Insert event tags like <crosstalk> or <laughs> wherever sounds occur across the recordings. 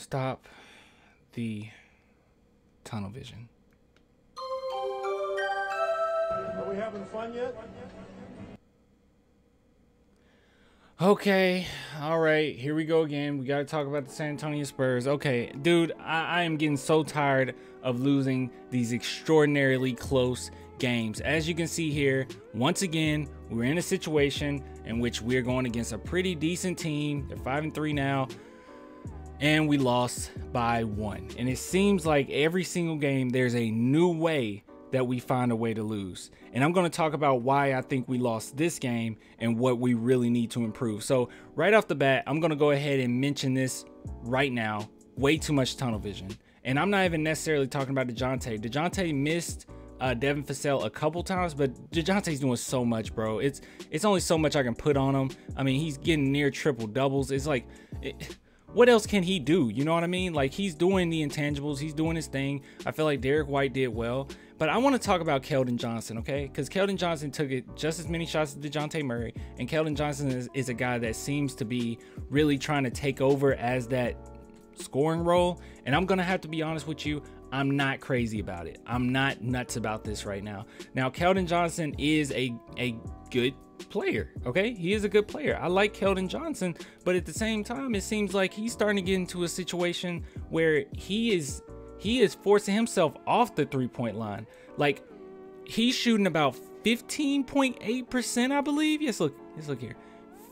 stop the tunnel vision. Are we having fun yet? Okay, all right, here we go again. We got to talk about the San Antonio Spurs. Okay, dude, I, I, am getting so tired of losing these extraordinarily close games. As you can see here, once again, we're in a situation in which we're going against a pretty decent team. They're 5 and 3 now, and we lost by one. And it seems like every single game, there's a new way that we find a way to lose. And I'm going to talk about why I think we lost this game and what we really need to improve. So, right off the bat, I'm going to go ahead and mention this right now. Way too much tunnel vision. And I'm not even necessarily talking about DeJounte. DeJounte missed uh, Devin Vassell a couple times, but DeJounte's doing so much, bro. It's it's only so much I can put on him. I mean, he's getting near triple doubles. It's like... It, what else can he do? You know what I mean? Like he's doing the intangibles, he's doing his thing. I feel like Derek White did well. But I want to talk about Keldon Johnson, okay? Because Keldon Johnson took it just as many shots as DeJounte Murray. And Keldon Johnson is, is a guy that seems to be really trying to take over as that scoring role. And I'm going to have to be honest with you. I'm not crazy about it. I'm not nuts about this right now. Now, Keldon Johnson is a, a good player, okay? He is a good player. I like Keldon Johnson, but at the same time, it seems like he's starting to get into a situation where he is he is forcing himself off the three point line. Like he's shooting about 15.8%, I believe. Yes, look, let's look here.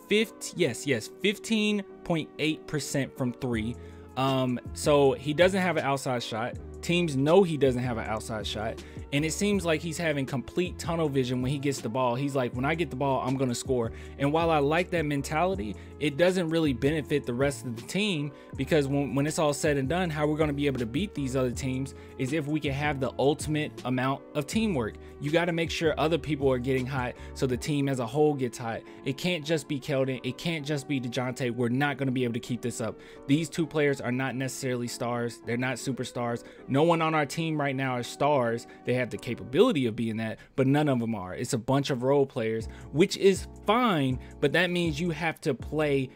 50, yes, yes, 15.8% from three. Um, so he doesn't have an outside shot. Teams know he doesn't have an outside shot. And it seems like he's having complete tunnel vision when he gets the ball. He's like, when I get the ball, I'm going to score. And while I like that mentality, it doesn't really benefit the rest of the team because when, when it's all said and done, how we're going to be able to beat these other teams is if we can have the ultimate amount of teamwork. You got to make sure other people are getting hot so the team as a whole gets hot. It can't just be Keldon. It can't just be DeJounte. We're not going to be able to keep this up. These two players are not necessarily stars. They're not superstars. No one on our team right now is stars. They have the capability of being that, but none of them are. It's a bunch of role players, which is fine, but that means you have to play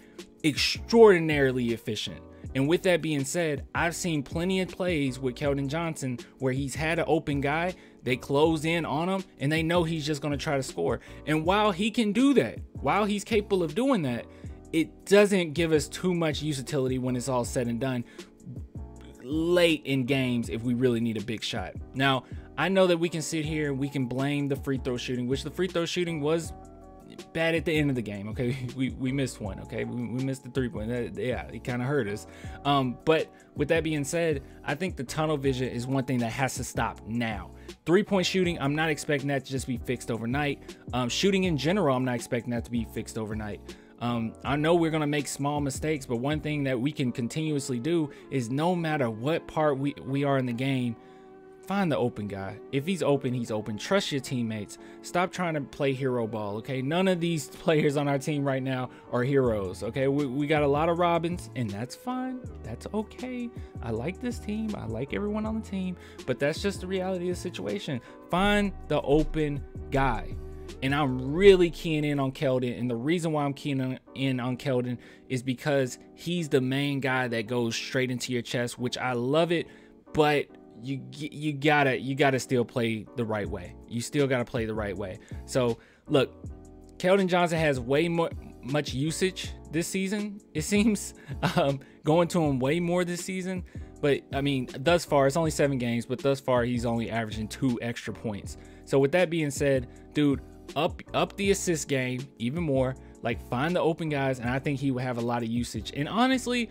extraordinarily efficient. And with that being said, I've seen plenty of plays with Keldon Johnson where he's had an open guy, they close in on him, and they know he's just going to try to score. And while he can do that, while he's capable of doing that, it doesn't give us too much utility when it's all said and done late in games if we really need a big shot. Now, I know that we can sit here and we can blame the free throw shooting, which the free throw shooting was bad at the end of the game. Okay, <laughs> we, we missed one. Okay, we, we missed the three point. That, yeah, it kind of hurt us. Um, but with that being said, I think the tunnel vision is one thing that has to stop now. Three point shooting, I'm not expecting that to just be fixed overnight. Um, shooting in general, I'm not expecting that to be fixed overnight. Um, I know we're gonna make small mistakes, but one thing that we can continuously do is no matter what part we, we are in the game, Find the open guy. If he's open, he's open. Trust your teammates. Stop trying to play hero ball, okay? None of these <laughs> players on our team right now are heroes, okay? We, we got a lot of Robins, and that's fine. That's okay. I like this team. I like everyone on the team, but that's just the reality of the situation. Find the open guy. And I'm really keying in on Keldon. And the reason why I'm keying in on Keldon is because he's the main guy that goes straight into your chest, which I love it. But you you gotta you gotta still play the right way. You still gotta play the right way. So look, Keldon Johnson has way more much usage this season. <laughs> It seems um, going to him way more this season. But I mean, thus far it's only seven games, but thus far he's only averaging two extra points. So with that being said, dude, up up the assist game even more. Like find the open guys, and I think he will have a lot of usage. And honestly,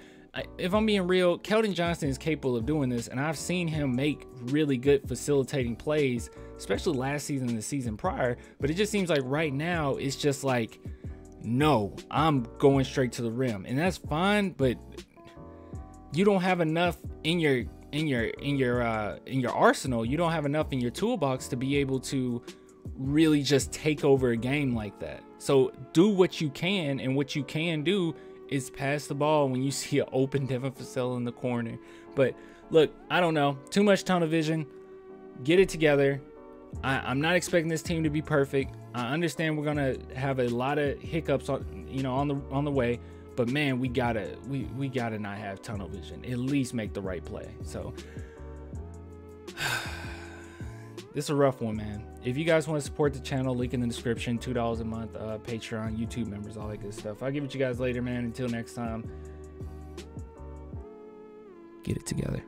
if I'm being real, Keldon Johnson is capable of doing this, and I've seen him make really good facilitating plays, especially last season and the season prior. But it just seems like right now it's just like, no, I'm going straight to the rim, and that's fine. But you don't have enough in your in your in your uh, in your arsenal. You don't have enough in your toolbox to be able to really just take over a game like that. So do what you can, and what you can do is pass the ball when you <laughs> see an open Devin Vassell in the corner. But look, I don't know. Too much tunnel vision. Get it together. I, am not expecting this team to be perfect. I understand we're gonna have a lot of hiccups on you know on the on the way, But man, we gotta we we gotta not have tunnel vision. At least make the right play. So this is a rough one, man. If you guys want to support the channel, link in the description. Two dollars a month, uh, Patreon, YouTube members, all that good stuff. I'll give it to you guys later, man. Until next time, get it together.